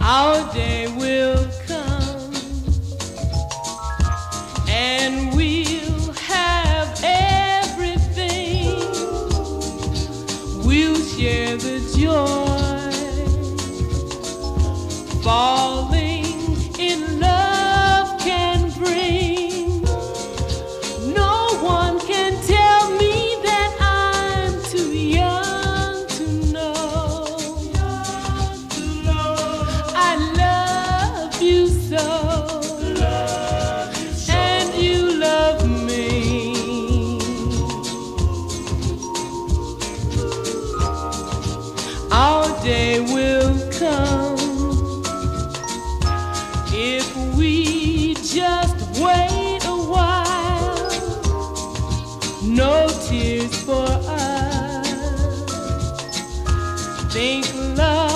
Our day will come and we'll have everything. We'll share the joy. day will come if we just wait a while. No tears for us. Think love.